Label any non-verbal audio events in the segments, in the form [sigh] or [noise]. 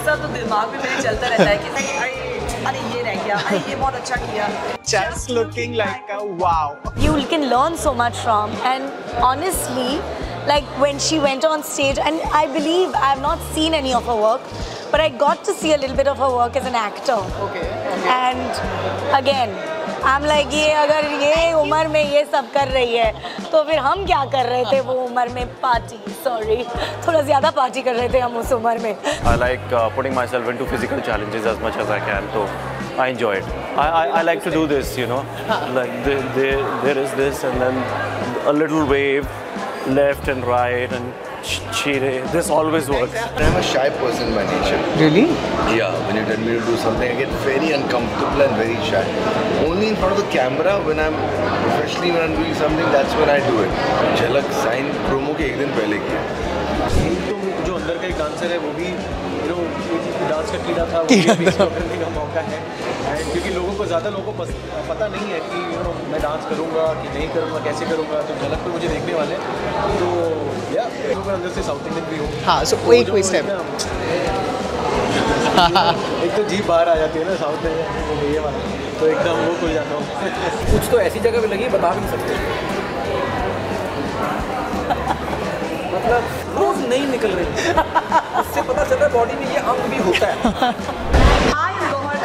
ऐसा तो दिमाग में मेरे चलता रहता है कि नहीं अरे अरे ये रह गया अरे ये बहुत अच्छा किया Just looking like a wow. you can learn so much from and honestly like when she went on stage and i believe i have not seen any of her work but i got to see a little bit of her work as an actor Okay. and again I like ये अगर ये उम्र में ये सब कर रही है तो फिर हम क्या कर रहे थे वो उम्र में? पार्टी सॉरी थोड़ा ज़्यादा पार्टी कर रहे थे हम उस उम्र में. I like putting myself into physical challenges as much as I can तो I enjoy it I I like to do this you know like there is this and then a little wave left and right and chire. This always works. I'm a shy person by nature. Really? Yeah, when you tell me to do something, I get very uncomfortable and very shy. Only in front of the camera, when I'm, professionally when I'm doing something, that's when I do it. Jhalak sign promo के एक दिन पहले किया एक तो जो अंदर का एक डांसर है वो भी यू नो डांस का कीड़ा था अभी explore करने का मौका है। एंड क्योंकि लोगों को ज़्यादा लोगों को पस- पता नहीं है कि यू नो मैं डांस करूँगा कि नहीं करूँगा कैसे करूँगा तो झलक पे मुझे देखने वाले हैं। तो या अंदर से साउथ इंडियन भी हूँ। हाँ, तो जो wait, step. एकदम- एक तो जीप बाहर आ जाती है ना साउथ में ये वाला तो एकदम वो खुल जाता हूँ कुछ तो ऐसी जगह पे लगी बता भी नहीं सकते। मतलब नहीं निकल रही। उससे पता चल रहा है बॉडी में ये अंग भी होता है। Hi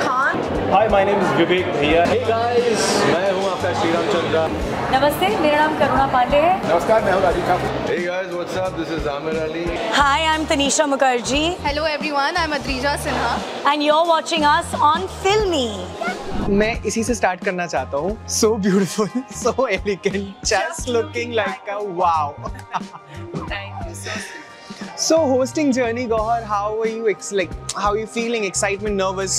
Khan hi my name is Vivek भैया हे गाइस मैं हूँ आपका श्रीराम चंद्रा। नमस्ते मेरा नाम करुणा पांडे है। नमस्कार मैं हूँ Rajiv Thakur. Hey guys, what's up? This is Amir Ali. Hi, I'm Tanisha Mukherjee. Hello everyone, I'm Adrija Sinha. and you're watching us on Filmy. मैं इसी से स्टार्ट करना चाहता हूँ। So beautiful so elegant just looking like a wow thank you so So hosting journey Gohar, how are you ex- like how are you feeling? Excitement, nervous?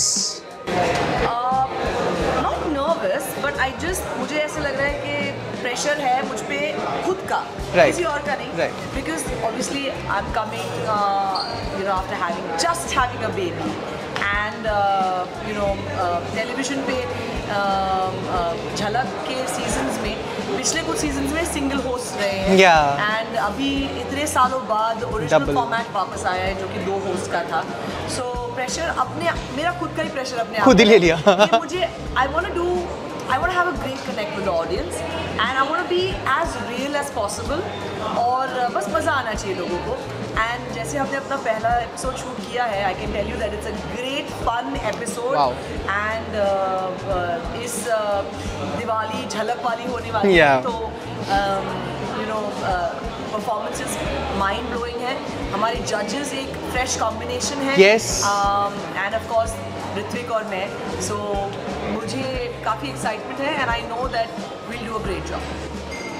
Not nervous but I just मुझे ऐसे लग रहा है कि pressure है मुझ पे खुद का Right. किसी और का नहीं Right. Because obviously I am coming you know after having just having a baby and you know television पे um, uh, झलक के सीजन्स में पिछले कुछ सीज़न में सिंगल होस्ट रहे हैं Yeah. एंड अभी इतने सालों बाद ओरिजिनल. फॉर्मेट वापस आया है जो कि दो होस्ट का था सो प्रेशर अपने मेरा खुद का ही प्रेशर अपने खुद ही ले लिया। मुझे I want to do I want have a great connect with audience and I want be as real as possible और बस मज़ा आना चाहिए लोगों को एंड जैसे हमने अपना पहला एपिसोड शूट किया है I can tell you that it's a great fun episode and इस uh, दिवाली झलक वाली होने वाली है तो you know performances mind blowing है. हमारे जजेस एक फ्रेश कॉम्बिनेशन है. एंड ऑफ़ कोर्स ऋत्विक और मैं. सो मुझे काफ़ी एक्साइटमेंट है and I know that will do a great job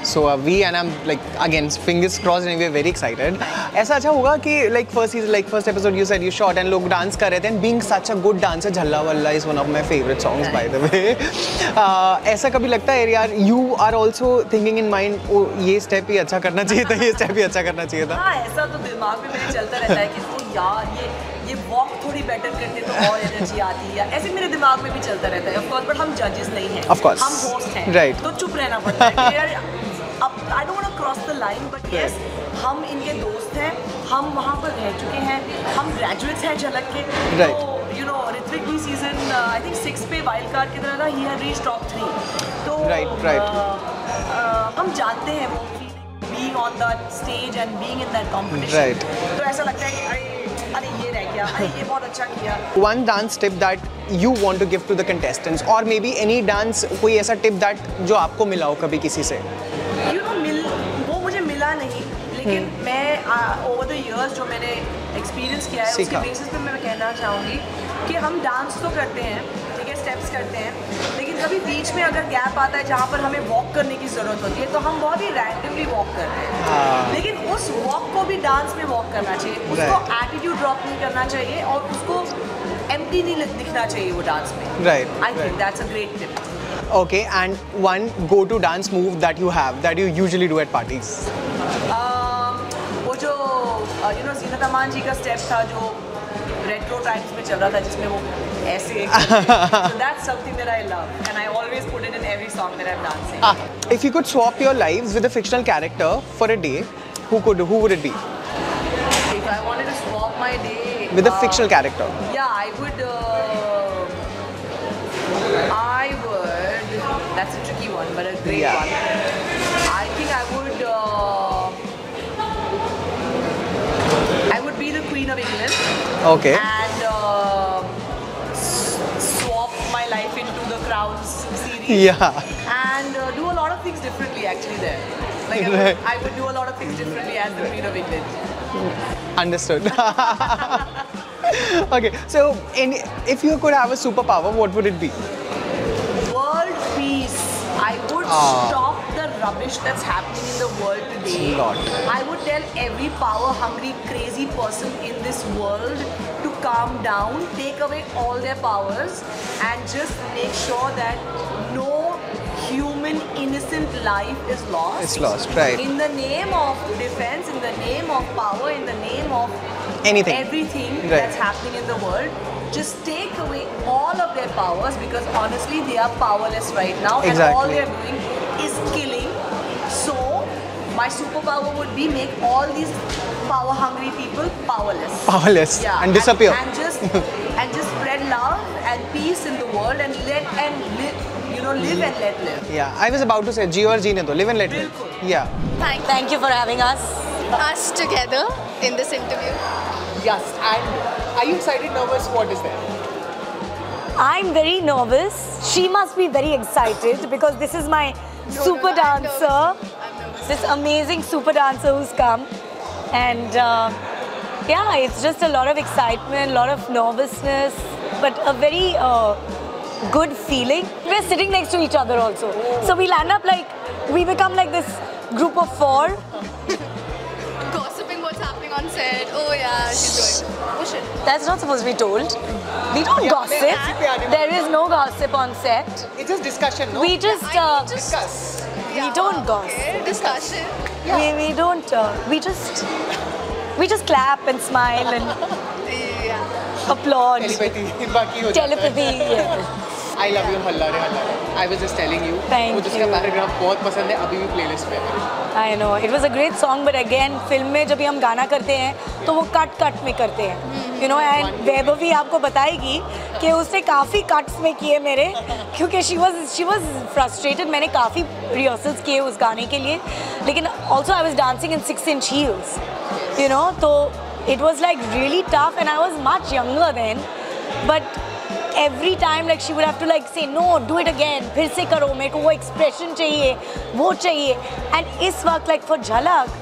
So uh, we and I'm like again fingers crossed and we're very excited. ऐसा अच्छा होगा कि like first season like first episode you said you shot and लोग dance कर रहे थे and being such a good dancer झल्ला वल्ला is one of my favorite songs by the way. uh, ऐसा कभी लगता है यार you are also thinking in mind ओ ये step ही अच्छा करना चाहिए था ये step ही अच्छा करना चाहिए था. हाँ ऐसा तो दिमाग में मेरे चलता रहता है कि यार ये ये वॉक थोड़ी बेटर करते तो और एनर्जी आती है ऐसे मेरे दिमाग में भी चलता रहता है ऑफ़ कोर्स बट हम जजेस नहीं हैं Of course. हम होस्ट हैं राइट Right. तो चुप रहना पड़ता है यार लाइन बट यस हम इनके दोस्त हैं हम वहाँ पर रह चुके हैं हम ग्रेजुएट्स हैं झलक के Right. तो यू नो ऋत्विक भी सीज़न आई थिंक सिक्स पे वाइल्ड कार्ड की तरह था ही हैड रीच टॉप थ्री तो Right, right. uh, uh, हम जानते हैं वो being on that stage and being in that competition Right. तो ऐसा लगता है कि अरे अरे ये रह गया अरे ये बहुत अच्छा किया One dance tip that you want to give to the contestants or maybe any dance कोई ऐसा tip that जो आपको मिला हो कभी किसी से. लेकिन। मैं ओवर द इयर्स जो मैंने एक्सपीरियंस किया है उसके बेसिस पे मैं कहना चाहूँगी कि हम डांस तो करते हैं ठीक है स्टेप्स करते हैं लेकिन कभी बीच में अगर गैप आता है जहाँ पर हमें वॉक करने की ज़रूरत होती है तो हम बहुत ही रैंडमली वॉक करते हैं। हाँ। लेकिन उस वॉक को भी डांस में वॉक करना चाहिए। उसको एटीट्यूड ड्रॉप नहीं करना चाहिए और उसको एम्प्टी नहीं दिखना चाहिए वो डांस में। Right, I think that's a great tip Okay, and one go-to dance move that you have that you usually do at parties. Um, you know Zeenat Aman ji का स्टेप था जो retro times में चल रहा था जिसमें वो ऐसे I love and I always put it in every song that I'm dancing. Ah, if you could swap your lives with a fictional character for a day, who could who would it be? If I wanted to swap my day with a Uh, fictional character. Yeah, I would. Uh, I would. That's a tricky one, but a great Yeah. one. I think I would. Queen of England Okay. and uh, swap my life into the Crowns series. Yeah. And uh, do a lot of things differently actually there. Like I would, I would do a lot of things differently as the Queen of England. Understood. [laughs] okay, so in, if you could have a superpower, what would it be? world peace. I would Ah. stop rubbish that's happening in the world today. Lot. I would tell every power hungry, crazy person in this world to calm down, take away all their powers, and just make sure that no human innocent life is lost. It's lost, right. In the name of defense, in the name of power, in the name of Anything. everything Right. that's happening in the world, just take away all of their powers because honestly they are powerless right now and all they're doing is killing. So my superpower would be make all these power hungry people powerless. Powerless Yeah, and disappear. And, just [laughs] and just spread love and peace in the world and let and live, you know, live and let live. yeah, I was about to say, G or Gene to live and let live. Yeah. Thank Thank you for having us. us together in this interview. Yes, and are you excited, nervous? What is there? I'm very nervous. She must be very excited because this is my super no, I'm dancer. Nervous. I'm nervous. This amazing super dancer who's come. And uh, yeah, it's just a lot of excitement, a lot of nervousness, but a very uh, good feeling. We're sitting next to each other also. So we land up like, we become like this group of four. [laughs] Gossiping what's happening on set. Oh yeah, she's doing. Oh shit. That's not supposed to be told. We don't Yeah, gossip. There is no gossip on set. It's just discussion, no? We just, I uh, mean, just- discuss. Yeah, don't gossip. Discussion. we, we don't, uh, we just, we just clap and smile and Yeah. applaud. Telepathy, हो Telepathy, yes. I love you, रे हल्ला I was just telling you. Thank मुझे you. Paragraph बहुत पसंद है अभी भी playlist में है I know. It was a great song, but again, film में जब भी हम गाना करते हैं तो वो कट कट में करते हैं यू नो एंड वैभवी आपको बताएगी कि उसने काफ़ी कट्स में किए मेरे क्योंकि she was she was frustrated मैंने काफ़ी रिहर्सल्स किए उस गाने के लिए। लेकिन also I was dancing in six inch heels you know तो it was like really tough and I was much younger then but every time like she would have to like say no do it again फिर से करो. मेरे को वो expression चाहिए वो चाहिए. एंड इस वक्त लाइक फॉर झलक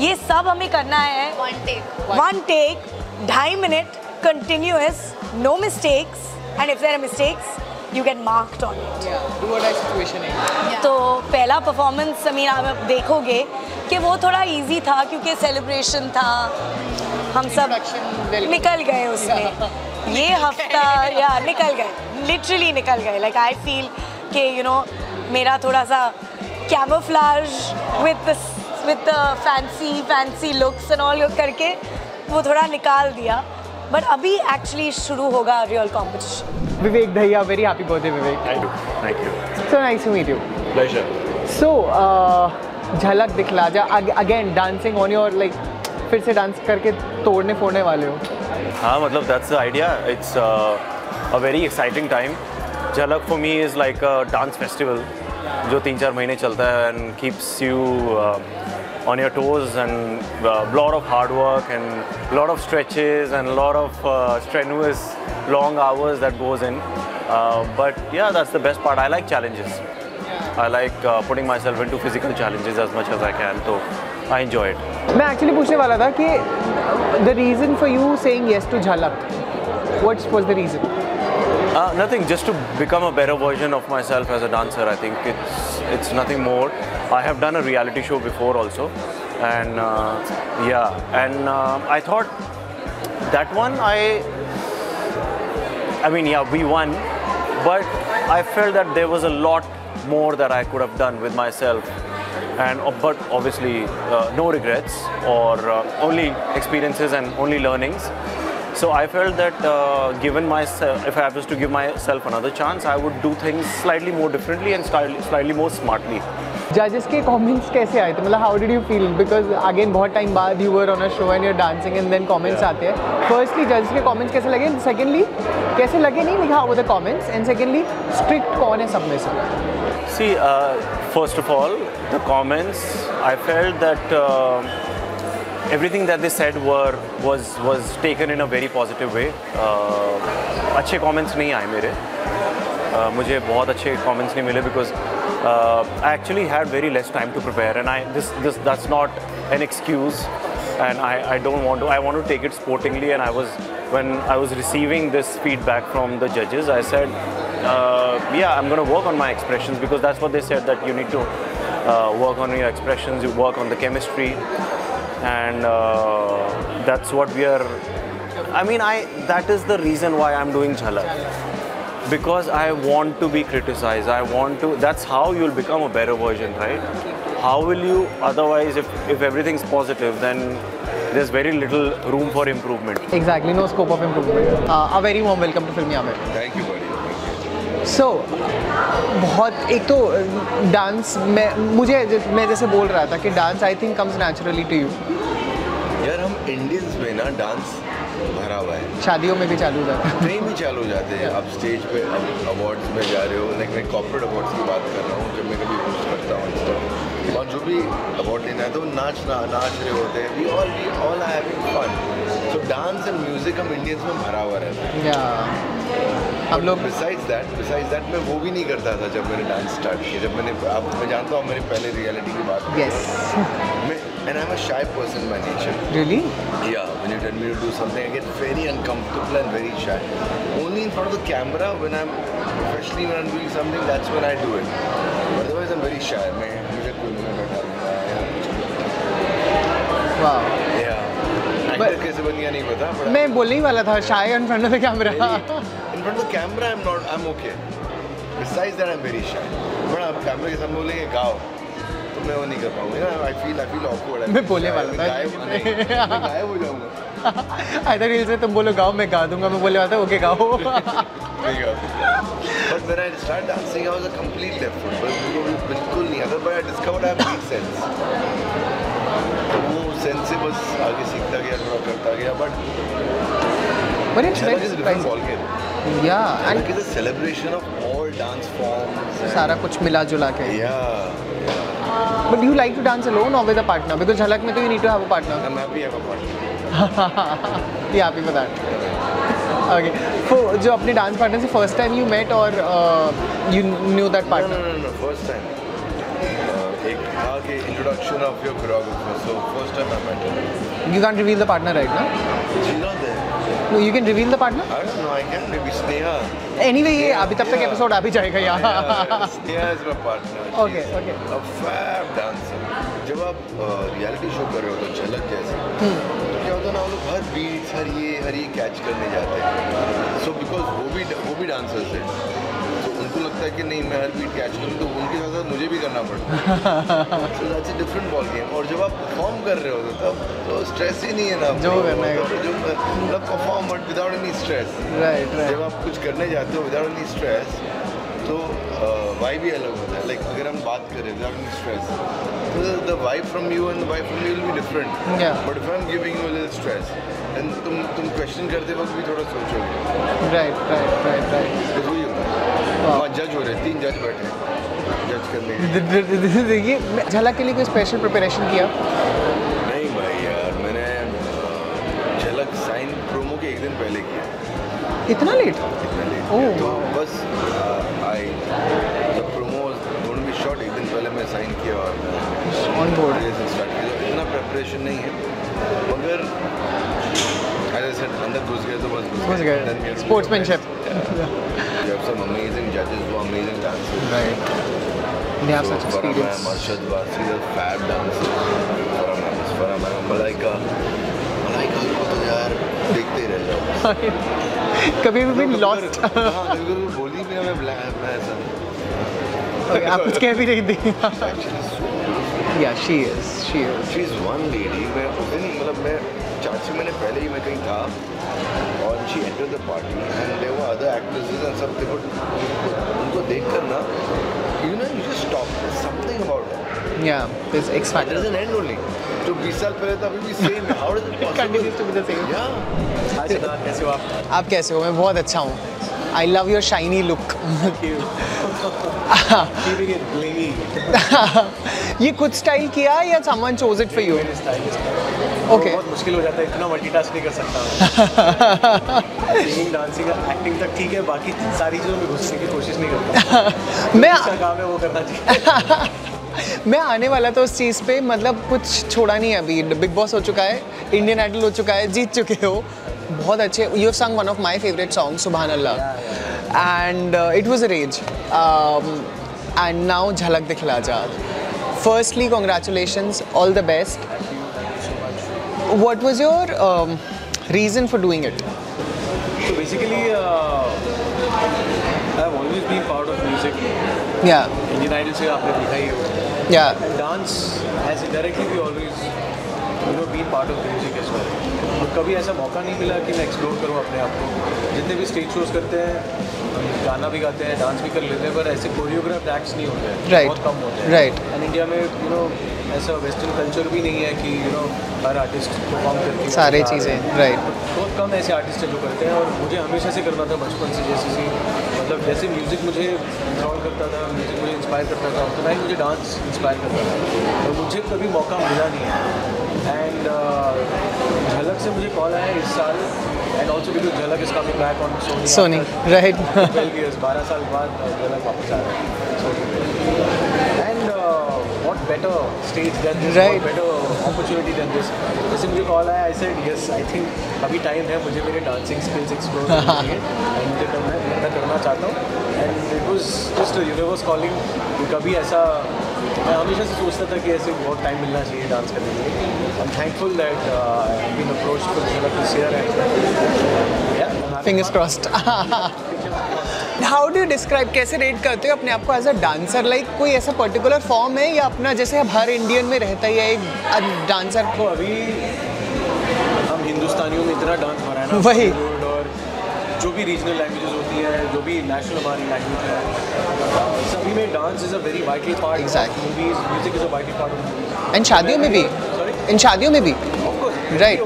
ये सब हमें करना है। One take. वन टेक ढाई minute continuous no mistakes and if there are mistakes you get marked on it. तो पहला परफॉर्मेंस समीर आप देखोगे कि वो थोड़ा इजी था क्योंकि सेलिब्रेशन था। हम सब निकल गए उसमें। [laughs] ये हफ़्ता या निकल गए। लिटरली निकल गए। लाइक आई फील कि यू नो मेरा थोड़ा सा camouflage with with fancy fancy looks and all करके वो थोड़ा निकाल दिया बट अभी एक्चुअली शुरू होगा रियल कॉम्पिटिशन विवेक भैया very happy birthday Vivek. So nice to meet you so Jhalak Dikhla Jaa. Again dancing on your like फिर से डांस करके तोड़ने फोड़ने वाले हो। हाँ मतलब that's the idea it's a very exciting time Jhalak for me is like a dance festival जो तीन चार महीने चलता है and keeps you on your toes and a lot of hard work and lot of stretches and a lot of uh, strenuous long hours that goes in. Uh, but yeah, that's the best part. I like challenges. I like uh, putting myself into physical challenges as much as I can. So I enjoy it. मैं actually पूछने वाला था कि the reason for you saying yes to Jhalak what's was the reason Uh, nothing, just to become a better version of myself as a dancer. I think it's it's nothing more. I have done a reality show before also, and uh, yeah, and uh, I thought that one I. I mean, yeah, we won, but I felt that there was a lot more that I could have done with myself, and uh, but obviously uh, no regrets or uh, only experiences and only learnings. So I felt that uh, given myself, if I was to give myself another chance, I would do things slightly more differently and slightly, slightly more smartly. जजेस के comments कैसे आए थे मतलब how did you feel because again बहुत time बाद you were on a show and you're dancing and then comments आते हैं फर्स्टली जजेस के कमेंट्स कैसे लगे सेकेंडली कैसे लगे नहीं लिखा वो the comments and secondly strict कौन है सब में से See, uh, first of all, the comments. I felt that uh, everything that they said were was was taken in a very positive way. Uh, अच्छे comments नहीं आए मेरे. Uh, मुझे बहुत अच्छे comments नहीं मिले because uh, I actually had very less time to prepare and I this this that's not an excuse and I, I don't want to I want to take it sportingly and I was when I was receiving this feedback from the judges I said uh, yeah I'm going to work on my expressions because that's what they said that you need to uh, work on your expressions you work on the chemistry and uh, that's what we are I mean I that is the reason why I'm doing Jhalak because I want to be criticized. I want to. That's how you'll become a better version, right? How will you? Otherwise, if if everything's positive, then there's very little room for improvement. Exactly, no scope of improvement. Uh, a very warm welcome to Filmi Aamir. Thank you, buddy. Thank you. सो बहुत एक तो dance मैं मुझे मैं जैसे बोल रहा था कि dance I think comes naturally to you यार हम इंडियंस में ना डांस भरा हुआ है। शादियों में भी चालू हो जाता है कहीं भी चालू हो जाते हैं। आप स्टेज पे अवार्ड्स में जा रहे हो। लाइक मैं कॉर्पोरेट अवार्ड्स की बात कर रहा हूँ जब मैं कभी होस्ट करता हूँ इंस्टा और जो भी अवार्ड लेना है तो नाच ना नाच रहे होते हैं। We all we all are having fun so dance and music हम इंडियंस में भरा हुआ रहता है। हम लोग बिसाइड्स दैट बिसाइड्स दैट मैं वो भी नहीं करता था जब मैंने डांस स्टार्ट किया। जब मैंने आप मैं जानता हूँ मेरी पहले रियलिटी की बात यस मैं And I am a shy person by nature really Yeah, when you tell me to do something, I get very uncomfortable and very shy. Only in front of the camera, when I'm, especially when I'm doing something, that's when I do it. Otherwise, I'm very shy. मैं मुझे कोई नहीं बैठा वाह Yeah. Actor कैसे बन गया नहीं पता, but मैं बोलने ही वाला था shy in front of the camera in front of the camera, I'm not, I'm okay. Besides that, I'm very shy. But आप कैमरे के सामने बोलेंगे गाओ, तो मैं वो नहीं कर पाऊँगा feel I feel awkward. I मैं बोलने. वाला था। गायब हो जाऊँगा आई रील से तुम बोलो गाओ मैं गा दूँगा मैं बोलने वाला था ओके गाओ. But when I started dancing, I was a complete left foot. But बिल्कुल नहीं but I discovered I have beat sense. तो वो सेंस से बस आगे सीखता गया थोड़ा करता गया but but it's Jhalak is a different very ball game. Yeah and Jhalak is a celebration of all dance forms. and- सारा कुछ मिला जुला के Yeah. But you like to dance alone और with a partner because Jhalak में तो you need to have a partner I'm happy I have a partner. Yeah happy for that okay तो जो अपने डांस पार्टनर से first time you met और you knew that No, no, partner no, no. First time. Uh, एक था कि introduction of your choreographer. So first time I met you can reveal the partner right ना She's not there. No you can reveal the partner know. I can maybe Sneha. Anyway ये अभी तब तक. Episode आ भी जाएगा यार Sneha Sneha is my partner. Okay, a fab dancer. जब आप रियलिटी शो कर रहे हो तो झलक जैसे हम्म। तो क्या होता है ना वो लोग हर बीट हर ये हर ये कैच करने जाते हैं सो बिकॉज़ वो भी वो भी डांसर्स हैं उनको लगता है कि नहीं मैं हर बीट कैच करूँ तो उनके साथ साथ मुझे भी करना पड़ता है। So that's a different ball game और जब आप परफॉर्म कर रहे होते तब तो स्ट्रेस ही नहीं है ना जो करना है। जो मतलब perform but without any stress right जब आप कुछ करने जाते हो विदाउट एनी स्ट्रेस तो वाइब भी अलग होता है। लाइक अगर हम बात करें विदाउट एनी स्ट्रेस तो the vibe from you and vibe from you will be different but if I am giving you little stress and तुम तुम क्वेश्चन करते वक्त भी थोड़ा सोचोगे। राइट राइट राइट राइट वही जज हो रहे तीन जज बैठे जज करने के लिए। देखिए मैं- झलक के लिए कोई स्पेशल प्रिपरेशन किया? नहीं भाई यार मैंने झलक साइन प्रोमो के एक दिन पहले किया। इतना लेट इतना लेट Oh, तो बस I the promo going be shot एक दिन पहले मैं साइन किया और ऑन बोर्ड स्टार्ट किया। इतना प्रेपरेशन नहीं है। मगर अंदर घुस गए तो बस घुस गए। Then we have. Yeah. Have some amazing judges who are amazing dancers. Right they have So, such Farah ma'am, Arshad Wasi, the fab dancers. Farah ma'am, is Farah ma'am, Malaika. Malaika को तो यार देखते ही रह जाओ कभी भी been lost हाँ कभी बोली भी हमें ब्लैक मैं ऐसा आप कुछ कह भी नहीं दी so yeah she is she is she is one lady मैं उस दिन मतलब मैं चार छः महीने पहले ही मैं कहीं था she entered the party and there were other actresses and some people उनको देखकर ना you know you just stop there's something about her Yeah, this X Factor. is an end only तो 20 साल पहले तो अभी भी same है how does it possible Continues to be the same. yeah हाय सिद्धार्थ कैसे हो आप आप कैसे हो मैं बहुत अच्छा हूँ I love your shiny look keeping it blingy ये खुद स्टाइल किया या someone chose it for you मेरे Okay. बहुत मुश्किल हो जाता है इतना मल्टीटास्क नहीं कर सकता सिंगिंग डांसिंग एक्टिंग तक ठीक है बाकी सारी चीज़ों में घुसने की कोशिश नहीं करता [laughs] मैं काम है वो करना चाहिए। [laughs] मैं आने वाला था उस चीज़ पे मतलब कुछ छोड़ा नहीं है अभी। बिग बॉस हो चुका है इंडियन आइडल हो चुका है जीत चुके हो। बहुत अच्छे you have sung one of my favourite song सुबहान अल्लाह and it was a rage and now Jhalak Dikhla Jaa. Firstly congratulations all the best what was your um, reason for doing it So basically, uh, I've always been part of music. yeah Indian Idol से आपने देखा ही होगा yeah And dance has indirectly we always you know been part of music as well. और कभी ऐसा मौका नहीं मिला कि मैं एक्सप्लोर करूँ अपने आप को। जितने भी स्टेज शोज़ करते हैं गाना भी गाते हैं डांस भी कर लेते हैं पर ऐसे कोरियोग्राफ एक्ट्स नहीं होते हैं Right. बहुत कम होते हैं। Right. एंड इंडिया में यू नो ऐसा वेस्टर्न कल्चर भी नहीं है कि यू नो हर आर्टिस्ट परफॉर्म करके सारी गा रहे चीज़ें, राइट बहुत कम ऐसे आर्टिस्ट हैं जो करते हैं और मुझे हमेशा से करना था बचपन से जैसे सी मतलब जैसे म्यूज़िक मुझे इंस्टॉल करता था म्यूज़िक मुझे इंस्पायर करता था उतना ही मुझे डांस इंस्पायर करता था। और मुझे कभी मौका मिला नहीं है। एंड झलक से मुझे कॉल आया इस साल and also because Jhalak is coming back on Sony Sony, right. [laughs] 12 years, 12 साल बाद झलक वापस आ रहा है and what better stage than this Right. what better opportunity than this जैसे मुझे कॉल आया I said yes I think अभी टाइम है मुझे मेरे डांसिंग स्किल्स एक्सप्लोर करनी है मुझे करना है मैं करना चाहता हूँ and it was just universe calling कभी ऐसा मैं हमेशा से सोचता था कि ऐसे बहुत टाइम मिलना चाहिए डांस करने के लिए I am thankful that I been approach for Jhalak this year and fingers crossed how do describe कैसे रेट करते हो अपने आप को एज अ डांसर लाइक कोई ऐसा पर्टिकुलर फॉर्म है या अपना जैसे अब हर इंडियन में रहता ही है एक डांसर तो अभी हम हिंदुस्तानियों में इतना डांस है ना वही। और जो भी रीजनल लैंग्वेजेस होती है जो भी नेशनल हमारी लैंग्वेज है सभी में dance is a very vital part Exactly. Movies music is a vital part and शादियों में भी? इन शादियों में भी uh, um,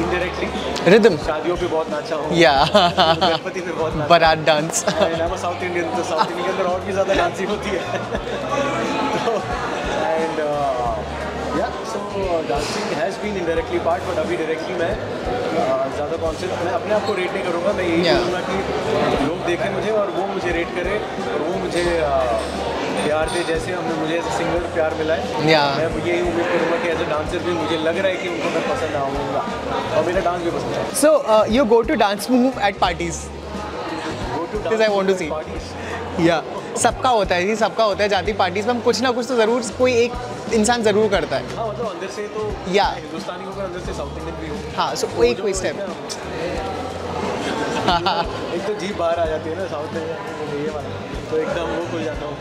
indirectly. रिदम शादियों पे बहुत नाचा हूँ या गणपति पे बहुत बारात डांस a South तो South Indian और भी ज़्यादा डांसिंग होती है dancing has been indirectly part, but अभी directly मैं ज़्यादा कॉन्सेप्ट मैं अपने आप को रेट नहीं करूँगा मैं यही Yeah. बोलूँगा कि लोग देखें मुझे और वो मुझे रेट करें और वो मुझे प्यार दे जैसे हमें मुझे एज सिंगर प्यार मिला है Yeah. मैं यही उम्मीद करूँगा कि एज ए डांसर भी मुझे लग रहा है कि उनको मैं पसंद आऊँगा और मेरा डांस भी पसंद है so you go to dance move at parties This I want to see. parties. या सबका होता है जी सबका होता है जाति पार्टीज़ में हम कुछ ना कुछ तो ज़रूर कोई एक इंसान ज़रूर करता है। हाँ मतलब अंदर से तो Yeah. हिंदुस्तानी होकर अंदर से साउथ इंडियन भी हो। हाँ सो तो कोई कोई स्टेप [laughs] एक तो जीप बाहर आ जाती है ना साउथ में तो एकदम वो खुल जाता हूँ।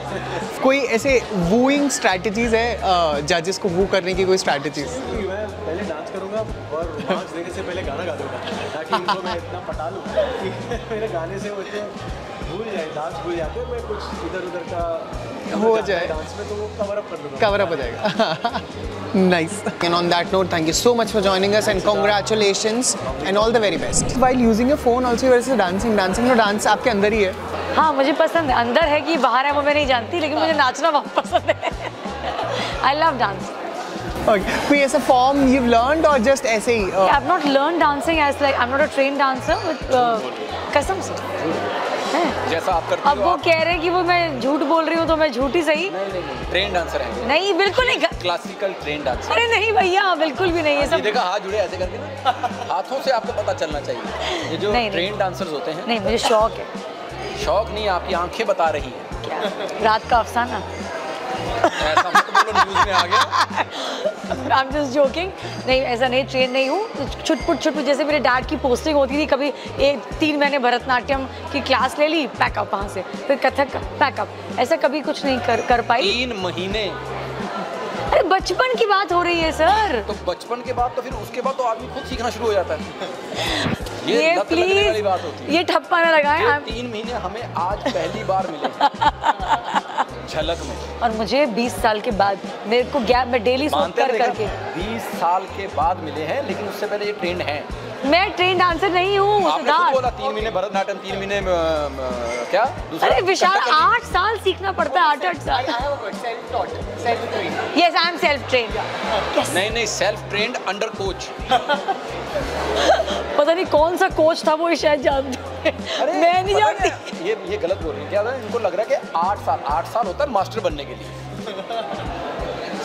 [laughs] कोई ऐसे वूइंग स्ट्रैटेजीज है जजेस को वू करने की कोई स्ट्रैटेजीज मैं पहले डांस करूँगा और रोमांस देने से पहले गाना गा दूँगा ताकि [laughs] इनको मैं इतना पटा लूँ कि मेरे गाने से वो इतने भूल जाए डांस भूल जाते मैं कुछ इधर उधर का हो जाए। डांस में तो वो कवर अप कर दूँगा हो जाएगा nice and on that note thank you so much for joining us and congratulations and all the very best while using your phone also you were dancing dancing no dance आपके अंदर ही है हाँ मुझे पसंद है अंदर है कि बाहर है वो मैं नहीं जानती लेकिन मुझे नाचना बहुत पसंद है आई लव डांस okay. कोई ऐसा form you've learned or just ऐसे ही uh, I have not learn dancing as like I am not a train dancer but कसम से हैं? जैसा आप करते अब वो आप कह रहे हैं कि वो मैं झूठ बोल रही हूँ तो मैं झूठी सही? नहीं नहीं नहीं ट्रेन डांसर हैं नहीं बिल्कुल नहीं क्लासिकल ट्रेन डांसर अरे नहीं भैया बिल्कुल भी नहीं ये ये सब देखा हाथ जुड़े ऐसे करके ना। [laughs] हाथों से आपको पता चलना चाहिए। ये जो। ट्रेन डांसर्स होते हैं। नहीं मुझे शौक है। शौक नहीं आपकी आँखें बता रही है। क्या? रात का अफसाना। ऐसा मत बोलो न्यूज़ में आ गया। [laughs] आई एम जस्ट जोकिंग नहीं ऐसा नहीं ट्रेन नहीं हूँ। छुटपुट छुटपुट जैसे मेरे डैड की पोस्टिंग होती थी कभी एक तीन महीने भरतनाट्यम की क्लास ले ली पैकअप वहाँ से। फिर कथक पैकअप ऐसा कभी कुछ नहीं कर कर पाई। तीन महीने? अरे बचपन की बात हो रही है सर। तो बचपन के बाद तो फिर उसके बाद तो आदमी खुद सीखना शुरू हो जाता है। [laughs] ये, ये प्लीज़ होती है। ये ठप्पा ना लगाएँ I'm- तीन महीने हमें आज पहली बार मिले। [laughs] झलक में। और मुझे 20 साल के बाद मेरे को गैप में डेली कर करके। बीस साल के बाद मिले हैं लेकिन उससे पहले ये ट्रेंड है। मैं ट्रेन डांसर नहीं हूँ बोला तीन महीने भरतनाट्यम तीन महीने क्या? दूसरा? अरे विशाल आठ साल सीखना पड़ता है आठ आठ साल। Yes I am self train नहीं नहीं सेल्फ ट्रेंड अंडर कोच पता नहीं कौन सा कोच था वो शायद जानते हैं। मैं नहीं जानती। ये ये गलत बोल रही है। क्या इनको लग रहा है कि आठ साल आठ साल होता है मास्टर बनने के लिए।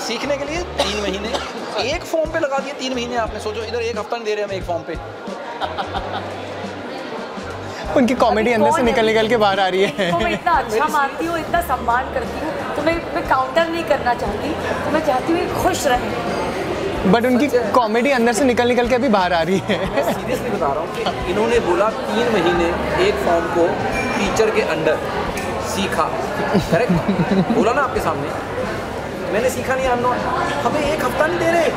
सीखने के लिए तीन महीने। एक फॉर्म पे लगा दिए तीन महीने आपने। सोचो इधर एक हफ़्ता नहीं दे रहे हम एक फॉर्म पे। उनकी कॉमेडी अंदर से निकल निकल के बाहर आ रही है। तो मैं इतना अच्छा मानती हूँ इतना सम्मान करती हूँ तो मैं मैं काउंटर नहीं करना चाहती। तो मैं चाहती हूँ खुश रहें। बट उनकी कॉमेडी अंदर से निकल निकल के अभी बाहर आ रही है। सीरियसली बता रहा हूँ इन्होंने बोला तीन महीने एक फॉर्म को टीचर के अंडर सीखा। करेक्ट बोला ना आपके सामने? मैंने सीखा नहीं आना हमें एक हफ़्ता नहीं दे रहे।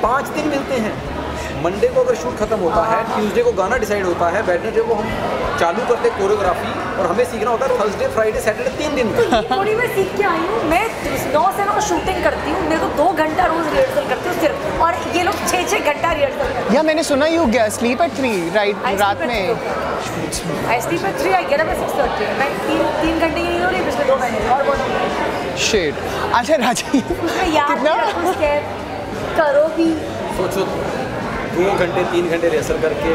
पाँच दिन मिलते हैं। मंडे को अगर शूट खत्म होता है ट्यूजडे को गाना डिसाइड होता है बैटरडे को हम चालू करते कोरियोग्राफी और हमें सीखना होता है थर्सडे फ्राइडे सैटरडे तीन दिन में। थोड़ी मैं सीख के आई हूँ। मैं नौ से नौ शूटिंग करती हूँ। मेरे को दो घंटा रोज रिहर्सल करती हूँ सिर्फ़। और ये लोग छः छः घंटा रिहर्सल करते या मैंने सुना you sleep at three right रात में. I sleep at three, I get up at six thirty. मैं तीन तीन घंटे की नींद हो रही पिछले दो महीने। और बहुत शिट अच्छा [laughs] याद कितना? करो भी। सोचो दो घंटे तीन घंटे रिहर्सल करके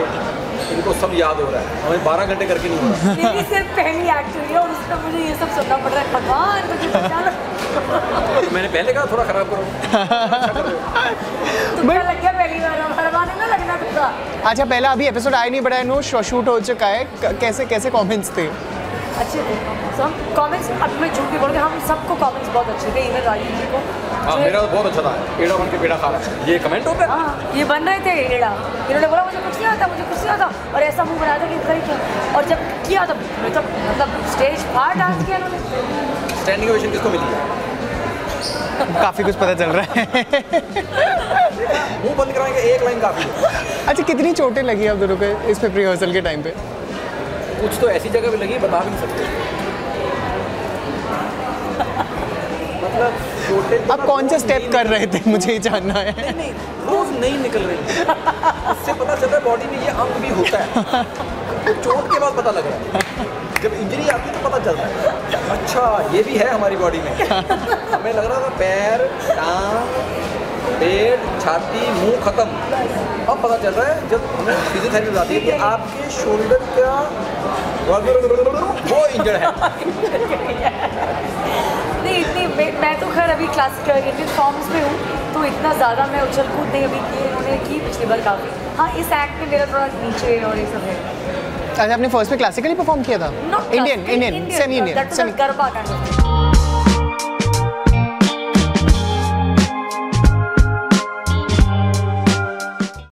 इनको सब याद हो रहा है। हमें बारह घंटे करके नहीं हो रहा। [laughs] सिर्फ़ पहली एक्ट हुई है और उसमें मुझे ये सब सुनना पड़ रहा है। भगवान मुझे [laughs] तो मैंने पहले कहा थोड़ा खराब करो। [laughs] तुक्का लग गया पहली बार। हर बार नहीं ना लगना तुक्का। अच्छा पहला अभी एपिसोड आया नहीं बड़ा नो शूट हो चुका है। कैसे कैसे कमेंट्स थे? अच्छे थे। So, हम कमेंट्स अब मैं झूठ नहीं बोल रही हम सबको कमेंट्स बहुत अच्छे थे इवन राजीव जी को। हाँ जो- मेरा तो बहुत अच्छा था। एड़ा बन के पेड़ा खा रहा ये कमेंट होता है हाँ ये बन रहे थे एड़ा इन्होंने बोला मुझे कुछ नहीं आता मुझे कुछ नहीं आता। और ऐसा मुँह बनाया था कि कहीं क्या। और जब किया तो मतलब मतलब स्टेज फाड़ डांस किया इन्होंने। स्टैंडिंग ओवेशन किसको मिली? है काफ़ी कुछ पता चल रहा है। [laughs] मुँह बंद कराएँगे एक लाइन काफ़ी अच्छा कितनी चोटें लगी आप दोनों के इस पे रिहर्सल के टाइम पे? कुछ तो ऐसी जगह पे लगी बता भी नहीं सकते। [laughs] मतलब छोटे तो आप कौन से स्टेप कर रहे थे मुझे ही जानना है? नहीं नहीं रोज नहीं निकल रही। उससे पता चल रहा है बॉडी में ये अंग भी होता है। तो चोट के बाद पता लग। रहा है जब इंजरी आती है तो पता चलता है। अच्छा ये भी है हमारी बॉडी में। हमें लग रहा था पैर टांग पेट छाती मुँह खत्म। अब पता चल रहा है जब हमें फिजियोथेरेपी बताती है कि आपके शोल्डर का वो इंजर्ड है। नहीं इतनी मैं, मैं तो खैर अभी क्लासिक इंडियन फॉर्म्स में हूँ तो इतना ज़्यादा मैं उछल कूद नहीं अभी की इन्होंने की पिछली बार काफ़ी। हाँ इस एक्ट में मेरा थोड़ा नीचे और ये सब है। अच्छा आपने फ़र्स्ट में क्लासिकली परफॉर्म किया था? Indian Indian semi Indian semi garba thing.